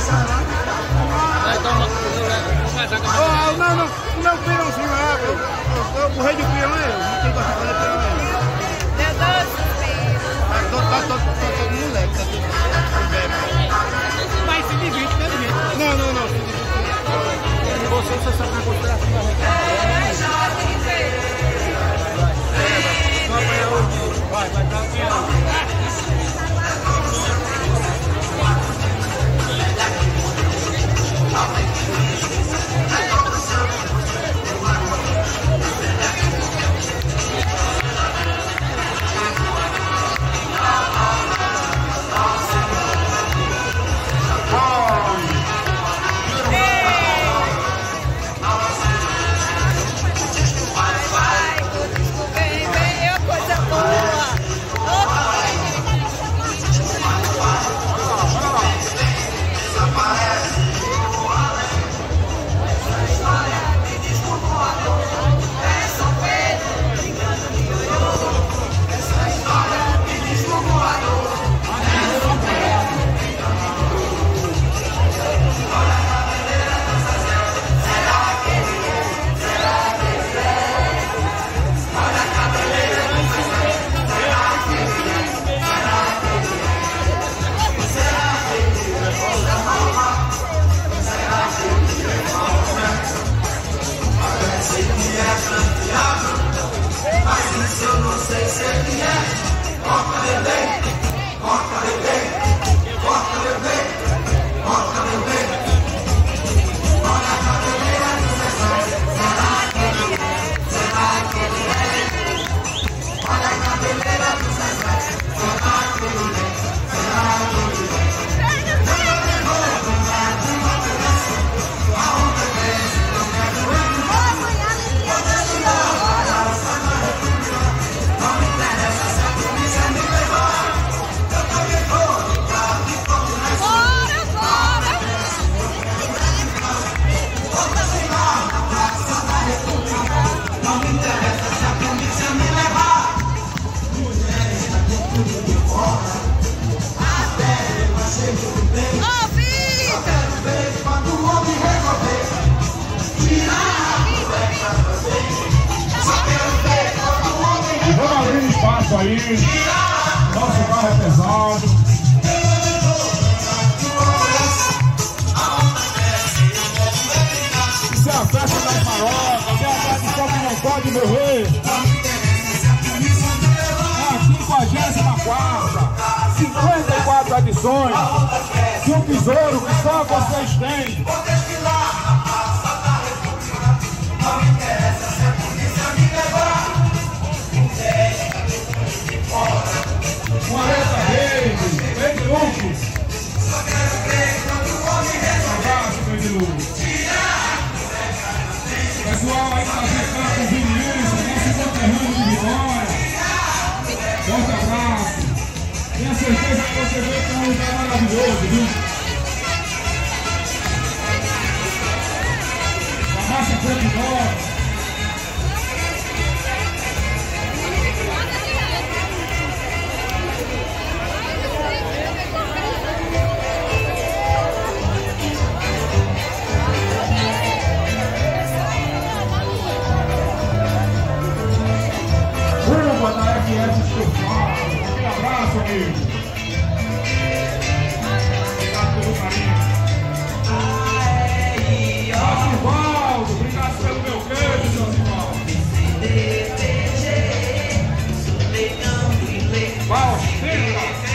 Oh, não, não, o meu pirãozinho lá, eu, eu, o rei do pirão é eu, não tem que fazer pirão é eu. Meu Deus, Tá todo, tá todo, tá Sevilla, contra Walk rey, contra el aí. Nosso carro é pesado. Isso é a festa das marocas, é a tradição que não pode morrer. É a 54 54 edições de um tesouro que só vocês têm. lugar maravilhoso, viu? A massa foi nova. Boa tarde, Edson Estufado. Um abraço, amigo. Valfenda.